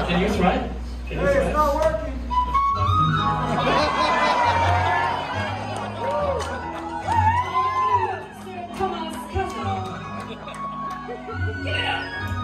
right? Can you try? Can you hey, it's not working. Come Sir Thomas Castle. Get up!